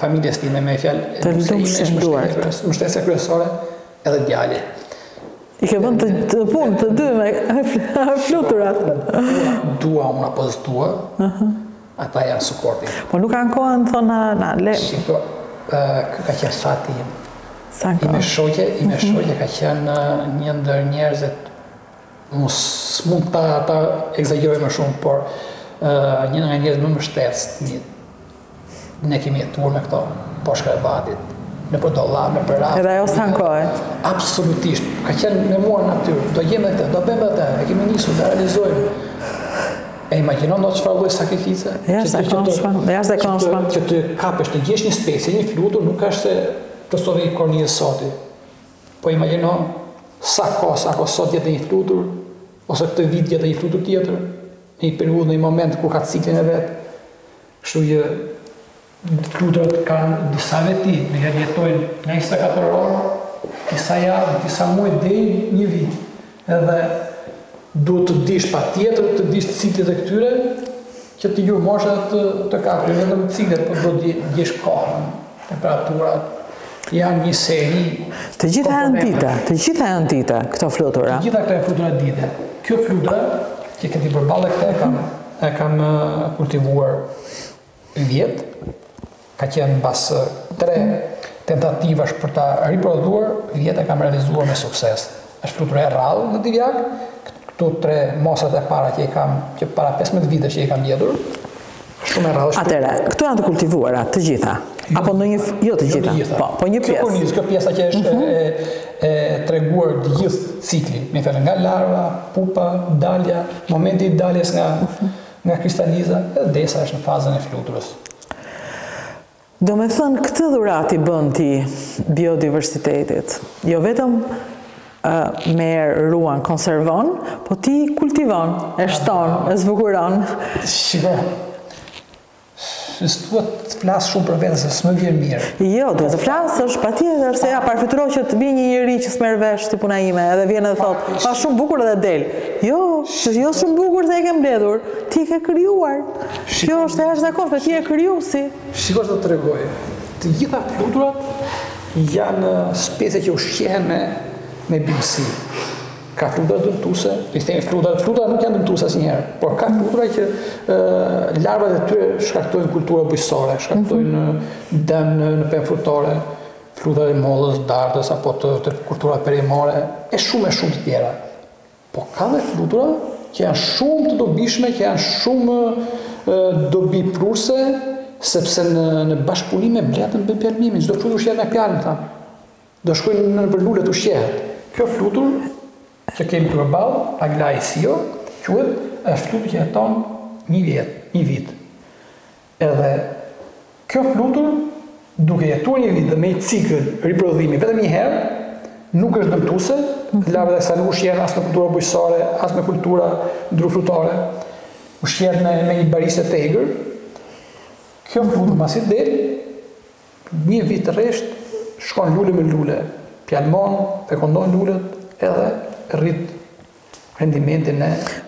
Familjes time me fjalë. Të lumshin duart. Mbështetës kryesore edhe djali. I ke vënë në punë të dy me flutura. Dua unë apo s'dua. Ata janë suporti. Po nuk kanë kohë, nuk thonë na le. Shiko, ky ka qenë fati im. Sa ka. Ime shoqe, ime mhm. shoqe ka qenë një ndër njerëzit mos mund ta ta ekzagjeroj më shumë, por një nga njerëzit më mbështetës të Ne kemi jetuar me këto, poshtë krevatit, nëpër dollapë, nëpër rafte. Edhe ajo s'ankohet. Absolutisht. Ka qenë me mua në natyrë. Do e bëjmë atë, do bëjmë atë, e kemi nisur, do realizojmë. E imagjinon dot çfarë lloj sakrifice? Ja, sa konshpam, ja sa konshpam. Që të kapesh të gjesh një specie, një flutur, nuk është se të sove i kornizë soti. Po imagjino s'ka, s'ka sot jetë një flutur, ose këtë vit jetë një flutur tjetër, një periudhë, një moment kur ka ciklin e vet, Kështu që fluturat kanë disa veti, një herë jetojnë njëzet e katër orë, disa javë, disa muaj deri një vit. Edhe duhet të dish patjetër të dish ciklet e këtyre që të gjurmosh edhe t'i kapësh edhe me ciklet, po duhet të dish kohën, temperaturat, janë një seri. Të gjitha janë dite, të gjitha janë dite këto flutura. Të gjitha këto janë flutura dite. Kjo flutura që keni përballë këtë e kam E kam kultivuar vjet, ka qenë mbas tre tentativash për ta riprodhuar, vjet e kam realizuar me sukses. Është flutur e rrallë në Divjakë, këtu tre mostrat e para që i kam që para 15 vitesh që i kam gjetur. Shumë e rrallë. Atëherë, këto janë të kultivuara të gjitha. Jo, apo ndonjë jo, jo të gjitha. Po, po një pjesë. Kjo pjesa që është mhm. e e treguar të gjithë ciklin, me fjalë nga larva, pupa, dalja, momenti i daljes nga nga krizalida deri sa është në fazën e fluturës. Domethënë këtë dhuratë i bën ti biodiversitetit, jo vetëm e ruan, konservon, po ti kultivon, e shton, e zbukuron. Shiko, S'duhet të flas shumë për veten se s'më vjen mirë. Jo, duhet të flasësh, patjetër, se ja parfytyroj që të vijë një njeri që s'merr vesh si puna ime, edhe vjen edhe thotë, pa shumë bukur edhe del. Jo, është jo shumë bukur se e ke mbledhur, ti e ke krijuar. Kjo është e jashtëzakonshme, ti je krijuesi. Shiko ç'të tregoj. Të gjitha fluturat janë specie që ushqehen me me bimësi. Ka flutura dëmtuese, i themi flutrat, flutrat nuk janë dëmtuese asnjëherë, por ka flutura që larvat e tyre shkaktojnë kultura bujqësore, shkaktojnë mhm. dëm në, në pemë frutore, flutra e mollës, dardhës apo të, të kultura perimore e shumë e shumë të tjera. Po ka dhe flutura që janë shumë të dobishme, që janë shumë dobiprurëse, sepse në, në bashkëpunim me bletën bëjnë pjalmimin, çdo flutur ushqehet me pjalm, thamë. Do shkojnë nëpër lule të ushqehet. Kjo flutur që kemi këtu përballë, Aglais io, quhet, është flutur që jeton një vjet, një vit. Edhe kjo flutur duke jetuar një vit dhe me një cikël riprodhimi vetëm një herë, nuk është dëmtuese, mhm. larvat e kësaj nuk ushqehen as me kultura bujqësore, as me kultura drufrutore. Ushqehen me, me një barisë të egër. Kjo flutur mbasi del, Një vit rresht shkon lule me lule, pjalmon, fekondon lulet edhe rrit rendimentin.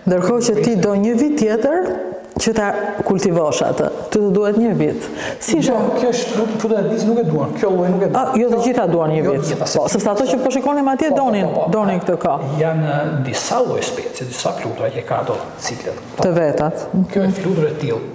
Ndërkohë që ti do një vit tjetër që ta kultivosh atë. Ty të duhet një vit. Si jo, kjo është nuk futet në biznes, nuk e duan. Kjo lloj nuk e duan. Jo të gjitha duan një jo vit. Po, sepse ato që po shikonim atje po, donin, po, po, donin këtë kohë. Janë uh, disa lloj specie, disa flutura që kanë ato ciklet. Të vetat. Kjo është flutur e tillë.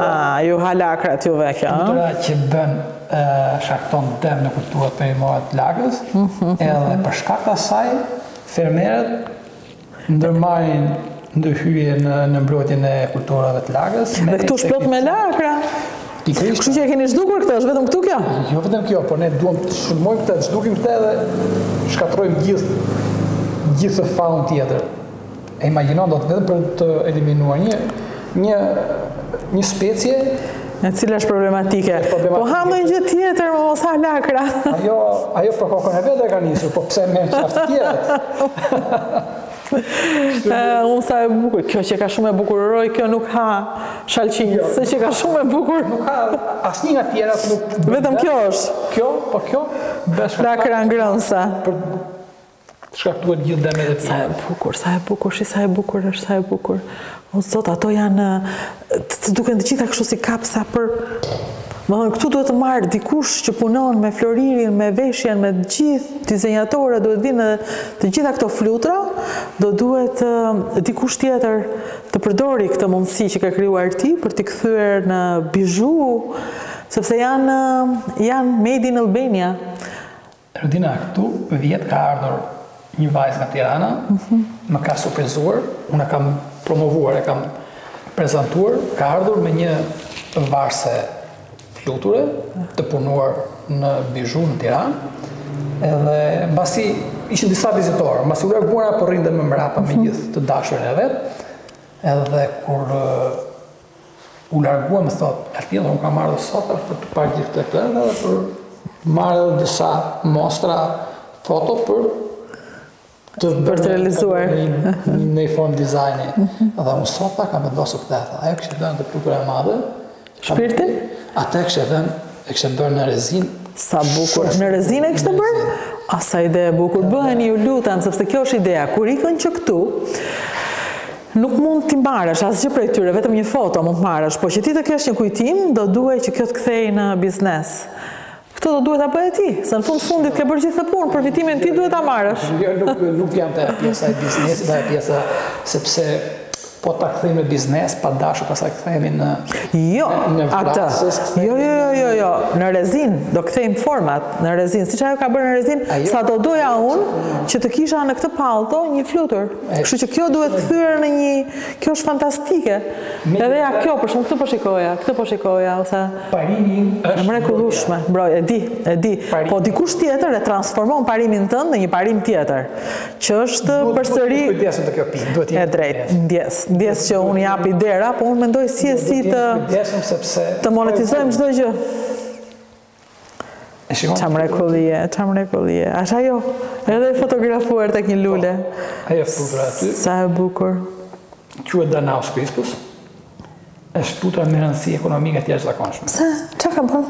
Ah, ju ha lakrat juve kjo. Flutura që bën shkakton dëm në kulturat perimore të lakrës, mhm. edhe për shkak të asaj fermerët ndërmarrin ndërhyrje në në mbrojtjen e kulturave të lakrës. Dhe këtu është plot me lakra. Pikërisht. Kështu që e keni zhdukur këtë, është vetëm këtu kjo? Jo vetëm kjo, por ne duam të sulmojmë këtë, të zhdukim këtë dhe shkatërrojmë gjithë gjithë faunën tjetër. E imagjino dot vetëm për të eliminuar një një një specie e cila është problematike. Po ha moj gjë tjetër, më mos ha lakra. Ajo ajo për kokën e vet e ka nisur, po pse më qafë të tjerët? Eh, unë sa e bukur, kjo qenka shumë e bukur, moj, kjo nuk ha shalqinj, jo. se qenka shumë e bukur. Nuk ha, asnjë nga të tjerat, nuk... Vetëm kjo është. Kjo, po kjo, beshka... Lakërngrënësja. Shkaktuese e të gjithë dëmeve të Sa e bukur, sa e bukur, shi sa e bukur, është sa e bukur. O, zot, ato janë, të duken të gjitha kështu si kapsa për... Me thënë, këtu duhet të marrë dikush që punon me floririn, me veshjen, me të gjithë, dizenjatore, duhet t'i dinë të gjitha këto flutra, do duhet dikush tjetër të përdori këtë mundësi që ka krijuar ti për t'i kthyer në bizhu, sepse janë, janë made in Albania. Erdina këtu vjet ka ardhur një vajzë nga Tirana, më ka surprizuar, unë e kam promovuar, e kam prezantuar, ka ardhur me një varse fluture, të punuar në bizhu në Tiranë, edhe mbasi ishin disa vizitorë, mbasi u larguan ata po rrinte më mbrapa me gjithë të dashurin e vet, edhe kur U largua më thotë, e tjilë, unë kam ardhur dhe sot për të parë gjithë këtë dhe për të marrë dhe disa mostra foto për të për të realizuar një formë dizajni. Dhe unë sot ta kam vendosë këtë dhe ajo kështë dhe në të përpër e madhe. Shpirtin? Atë e kishte dhe e kishte bërë në rezin. Sa bukur, në rezin e kështë bërë? A, sa ide e bukur, bëjeni ju lutem, sepse kjo është ideja. Kur ikën që këtu, Nuk mund të marrësh asgjë prej tyre, vetëm një foto mund të marrësh, po që ti të kesh një kujtim, do duhej që kjo të kthehej në biznes. Këtë do duhet ta bëje ti, se në fund të fundit ke bërë gjithë këtë punë, përfitimin ti duhet ta marrësh. Jo, nuk nuk jam te pjesa e biznesit, te pjesa sepse po ta kthejmë në biznes, pa dashur pastaj kthehemi në Jo, në atë. Jo, jo, jo, jo, jo, në rezin do kthejmë format në rezin, siç ajo ka bërë në rezin, sa do doja unë që të kisha në këtë pallto një flutur. Kështu që kjo duhet kthyer në një, kjo është fantastike. Edhe ja kjo, për shembull këtë po shikoja, këtë po shikoja, ose... Parimi është... E mrekullueshme, bro, e di, e di. Po dikush tjetër e transformon parimin tënd në një parim tjetër, që është përsëri... I drejtë, ndjesë, ndjesë që unë jap idera, po unë mendoj si e si të... Të monetizojmë çdo gjë. E shikon. Ça mrekullie, ça mrekullie. Është ajo, edhe e fotografuar tek një lule. Po, ajo flutura aty. Sa e bukur. Quhet Danaus chrysippus. Është flutura me rëndësi ekonomike të jashtëzakonshme. Se, ça ka bërë?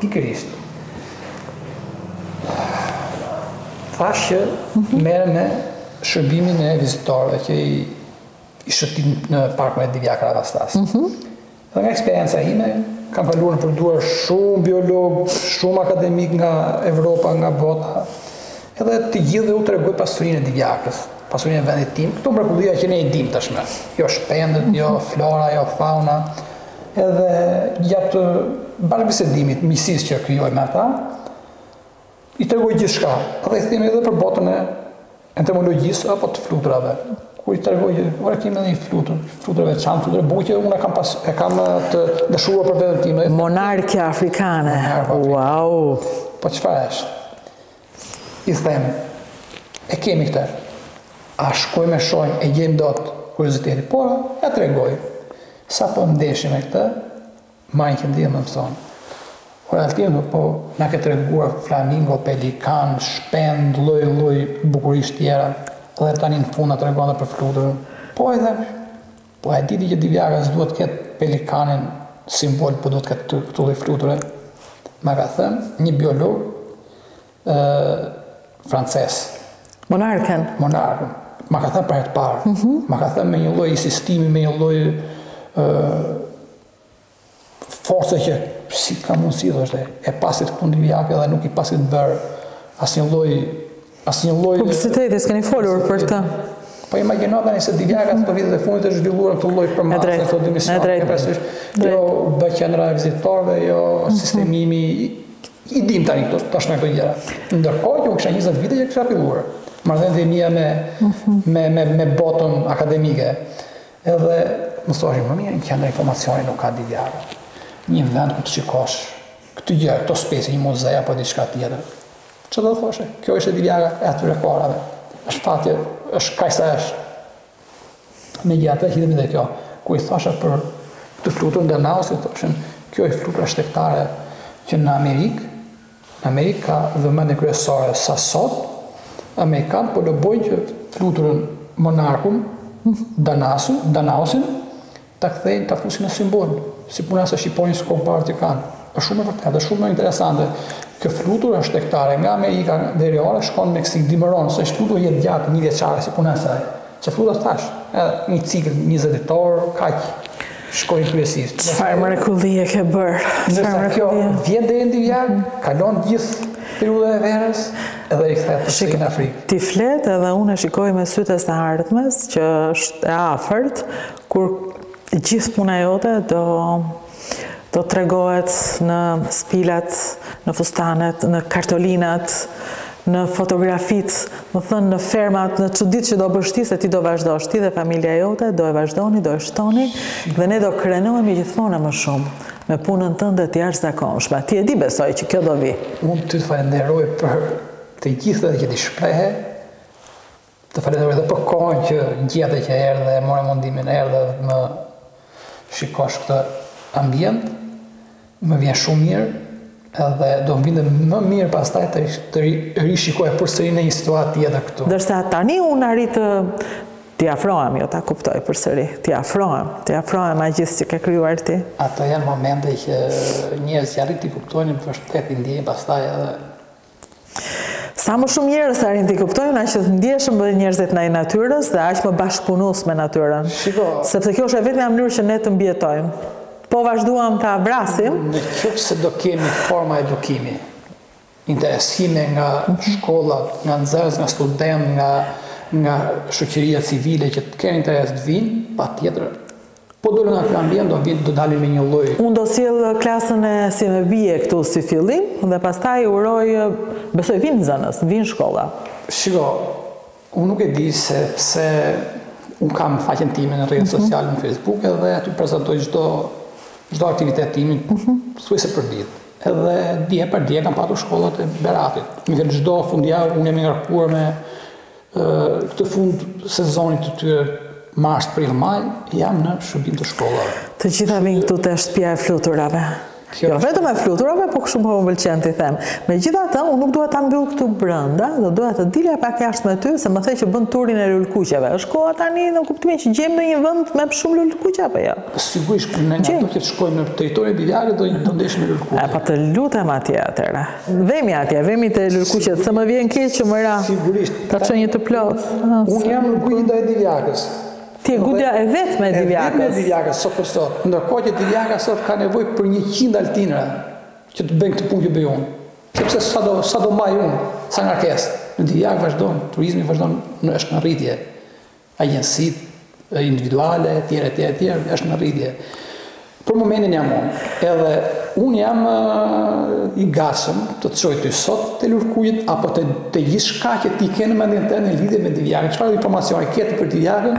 Pikërisht. Thashë që mhm. merrem me shërbimin e vizitorëve që i i shëtis në parkun e Divjakë-Karavastasë. Mm -hmm. Dhe nga eksperienca ime, kam kaluar nëpër duar shumë biologë, shumë akademikë nga Evropa, nga bota, edhe të gjithëve u tregoj pasurinë e Divjakës, pasurinë e vendit tim, këto mrekullira që ne i dimë tashmë, jo shpendët, jo flora, jo fauna, edhe gjatë bashkëbisedimit, miqësisë që krijoj me ata, i tregoj gjithçka, edhe i them edhe për botën e entomologjisë apo të fluturave. Kur i tregoj që ore kemi dhe një flutur, flutur e veçantë, flutur buqe, unë e kam të dëshmuar për vendin tim. Monarkja afrikane. Wow. Po çfarë është? I them, e kemi këtë. A shkojmë e shohim, e gjemë dot kurioziteti. Por, ia tregoj, sapo ndeshemi me këtë, Majë që ndiem më mëson. Ore Altino, po na ke treguar flamingo, pelikan, shpend, lloj lloj bukurish të tjera dhe tani në fund na tregon edhe për fluturën. Po i them, po e di ti që Divjaka s'do të ketë pelikanin simbol po do të ketë këtë këtë lloj fluture. Ma ka thënë një biolog ë francez. Monarken. Monarken. Ma ka thënë për herë të parë. Ma ka thënë me një lloj insistimi, me një lloj ë Forca që si ka mundësi që s'e paskit këtu në Divjakë dhe nuk i paskit bërë asnjë lloj... Asnjë lloj... Publiciteti, s'keni folur për të. Po imagjino tani se Divjaka këto vitet e fundit është zhvilluar këtë lloj përmasë në këtë dimension. Drejt, drejt. Drejt. U bë qendra e vizitorëve, jo mhm. sistemimi i dim tani këto tash me këto gjëra. Ndërkohë që unë kisha 20 vite që kisha filluar. Marrëdhëniet e mia me mhm. me me me botën akademike. Edhe më thoshin më mirë, qendër informacioni nuk ka Divjaka. Një vend ku të shikosh këtë gjë, këto specie, një muze apo diçka tjetër. Ç'do thoshe, kjo ishte Divjaka e rekordeve. është fakt, është kaq sa është. Megjithatë hidhemi dhe kjo, kur i thashë për këtë flutur Danausin, thoshin, kjo është flutur shtegtare që në Amerikë, Amerikë ka vëmendjen kryesore sa sot amerikanët po lobojnë që fluturën monarkun Danasun, Danausin ta kthejnë ta fusin në simbol si puna se shqiponjës kombëtare që kanë është shumë e vërtetë është shumë interesante kjo flutur është shtegtare nga Amerika veriore shkon në Meksikë dimëron se është flutur jetëgjatë njëvjeçare si puna asaj Që flutura tash, edhe një cikël njëzetditor, kaq shkojnë kryesisht. Çfarë mrekulli e ke bërë? Çfarë mrekulli? Vjen deri në Divjakë, kalon gjithë periudha e verës edhe i kthehet tash në Afrikë. Ti flet edhe unë e shikoj me sytë e së ardhmes që është e afërt kur gjithë puna jote do Do tregohet në spilat, në fustanet, në kartolinat, në fotografitë, domethënë në fermat, në çuditë që do bësh ti, se ti do vazhdosh, ti dhe familja jote, do e vazhdoni, do e shtoni, dhe ne do krenohemi gjithmonë e më shumë, me punën tënde të jashtëzakonshme. Ti e di besoj që kjo do vijë. Unë ty të falenderoj për të gjitha këto që ti shprehe, Të falenderoj dhe për kohën që gjete që erdhe, e more mundimin, erdhe dhe më shikosh këtë ambient. Më vjen shumë mirë edhe do më vinte më mirë pastaj të, të rishikoj përsëri në një situatë tjetër këtu. Ndërsa tani unë arrij të t'i afrohem, jo ta kuptoj përsëri, t'i afrohem, t'i afrohem asaj gjëje që ke krijuar ti. Ato janë momente që njerëz që arrijnë t'i kuptojnë, patjetër i ndjejnë pastaj edhe Sa më shumë njerëz të arrijnë ta kuptojnë, aq të ndjeshëm bëhen njerëzit ndaj natyrës dhe aq më bashkëpunues me natyrën. Shiko. Sepse kjo është e vetmja mënyrë që ne të mbijetojmë. Po vazhduam ta vrasim. Në qoftë se do kemi forma edukimi, interesime nga shkollat, nga nxënës, nga studentë, nga nga shoqëria civile që të kenë interes të vinë, patjetër Po doli nga ky ambient do vijnë do dalim me një lloj. Unë do sjell klasën e sime bije këtu si fillim dhe pastaj uroj besoj vijnë nxënës, vijnë shkolla. Shiko, unë nuk e di se pse unë kam faqen time në rrjetet sociale në Facebook edhe aty prezantoj çdo çdo aktivitet timin thuajse përditë. Edhe dje pardje kam patur shkollat e Beratit. Me thënë çdo fundjavë unë jam i ngarkuar me Këtë fund sezoni të tyre mars, prill, maj, jam në shërbim të shkollave. Të gjitha vijnë këtu te shtëpia e fluturave. Jo vetëm e fluturave, po kështu po më pëlqen t'i them. Megjithatë, unë nuk dua ta mbyll këtu brenda, do doja të dilja pak jashtë me ty, se më the që bën turin e lulkuqeve. Është koha tani në kuptimin që gjejmë ndonjë vend me shumë lulkuqe apo jo? Sigurisht, ne do të shkojmë në territorin e Bilarit dhe do ndeshim me lulkuqe. Po të lutem atje atëherë. Vemi atje, vemi te lulkuqet, se më vjen keq që më ra. Sigurisht. Ta kesh një të plotë. Unë jam në kujdes ndaj Divjakës. Ti je guida e vetme e Divjakës. E vetme e Divjakës, sot për sot. Ndërkohë që Divjaka sot ka nevojë për njëqind Altinëra, që të bëjnë këtë punë që bëj unë. Sepse sa do, sa do mbaj unë, sa ngarkesë. Në Divjakë vazhdon, turizmi vazhdon në është në rritje. agjencitë, individualë etj etj etj është në rritje. Për momentin jam unë. Edhe unë jam i gatshëm të të çoj ty sot te lulkuqet apo te te gjithçka që ti ke në mendjen tënde në lidhje me Divjakën. Çfarë informacioni ke për Divjakën?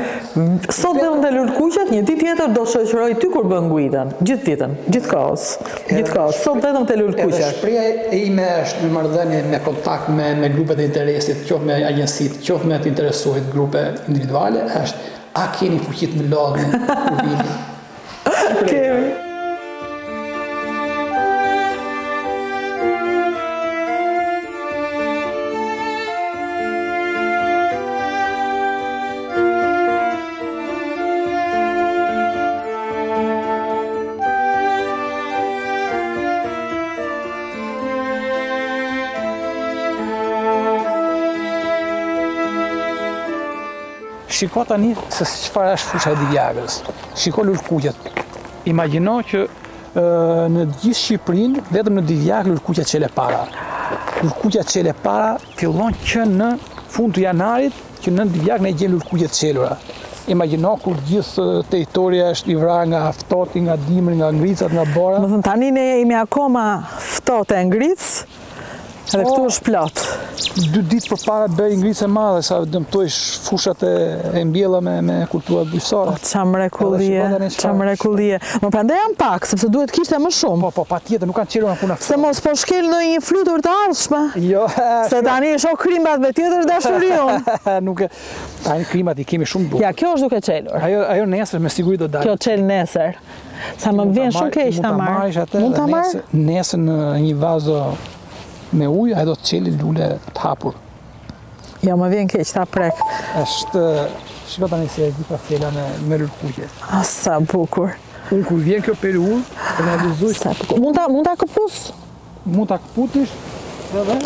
Sot vetëm te lulkuqet, një ditë tjetër do të të shoqëroj ty kur bën guidën. Gjithë ditën, gjithë kohës. Gjithë kohës. Sot vetëm te lulkuqet. Edhe shprehja ime është në marrëdhënie me kontakt me me grupet e interesit, qoftë me agjencitë Qoftë me të interesuarit grupe individuale është a keni fuqi të më lodhni ku vini. Kemi. Shiko tani se çfarë është fusha e Divjakës. Shiko lulkuqet. Imagjino që në gjithë Shqipërinë vetëm në Divjakë lulkuqja çel e para. Lulkuqja çel e para, fillon që në fund të janarit Që në Divjakë ne gjen lulkuqe të çelura. Imagjino kur gjithë territori është i vrarë nga ftohti, nga dimri, nga ngricat, nga bora. Domethënë tani ne jemi akoma ftohtë e ngricë, dhe këtu është plot. Dy ditë përpara bëri ngricë e madhe, sa dëmtoi fushat e mbjella me, me kulturat bujqësore. Ça mrekullie, ça mrekullie. Më mendje janë pak, sepse duhet kishte më shumë. Po, po, patjetër, nuk kanë çelur akoma. Se mos po shkel ndonjë flutur të ardhshme. Jo. Se tani i shoh krimbat me tjetër dashuri. Nuk e, tani krimbat i kemi shumë bukur. Ja, kjo është duke çelur. Ajo, ajo nesër me siguri do dalë. Kjo çel nesër. Sa më vjen shumë keq ta marrësh atë. Mund ta marrësh nesër në një vazo me ujë, ajo do të çelë lule të hapur. Ja, më vjen keq, ta prek. Është, shiko tani se e di pa fjela me, me lulkuqe. A, sa bukur. Unë kur vjen kjo periudhë, e në vizuj... Sa bukur. Mund ta, mund ta këpus? Mund ta këputësh, dhe dhe,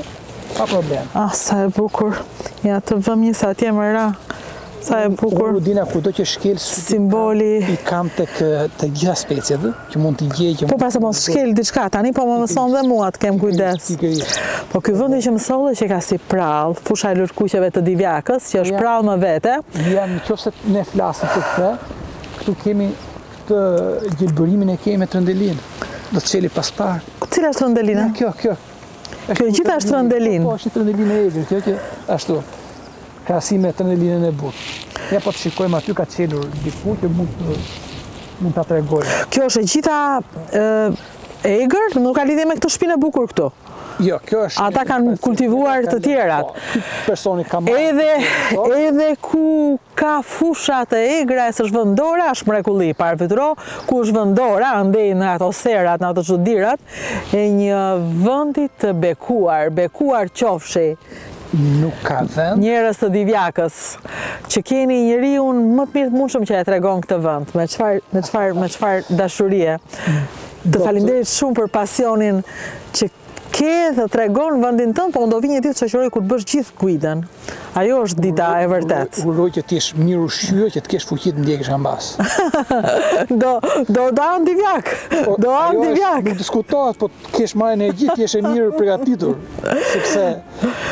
pa problem. A, sa e bukur. Ja, të vëm një sa atje më ra. Sa e bukur. Unë dina kudo që shkel simboli i kam tek të gjitha speciet që mund të gjej që Po pra mos shkel diçka, tani po më mëson dhe mua të kem kujdes. Po ky vend që më solle që ka si përrallë, fusha e lulkuqeve të Divjakës, që është përrallë më vete. Ja, nëse ne flasim për këtë, këtu kemi këtë gjelbërimin e kemi trëndelinë. Do të çelë pas parë. Cila është trëndelina? Kjo, kjo. Kjo gjitha është trëndelinë. Po, është trëndelinë e egër, kjo që ashtu. Krahasim me trëndelinën e butë. Ja po të shikojmë aty ka çelur diku që mund të mund ta tregoj. Kjo është e gjitha e egër, nuk ka lidhje me këtë shpinë e bukur këtu. Jo, kjo është Ata kanë kultivuar të tjerat. Po, personi ka marrë. Edhe po. edhe ku ka fusha të egra e s'është vënë dora, është mrekulli. Përfytyro, ku është vënë dora, andej në ato serat, në ato çudirat e një vendi të bekuar, bekuar qofshi. nuk ka vend. Njerëz të Divjakës, që keni njeriun më të mirë të mundshëm që e tregon këtë vend, me çfarë me çfarë me çfarë dashurie. Të faleminderit shumë për pasionin që ke të tregosh vendin tënd, po unë do vij një ditë të shoqëroj kur të bësh gjithë guidën. Ajo është dita e vërtetë. Uroj që të jesh mirushqyer, që të kesh fuqi të ndjekësh nga mbas. do do do Divjak. Po, do Divjak. S'diskutohet, po kesh marrë energji, të jesh e mirë pregatitur, sepse...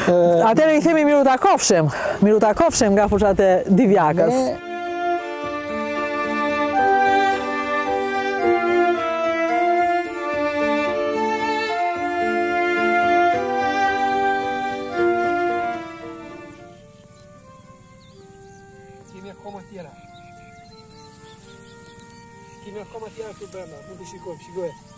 Atëherë i themi mirutakofshim, mirutakofshim nga fushat e divjakës. Kemi akoma të tjera. Kemi akoma të tjera të bëma, mund të shikojmë, shikojmë.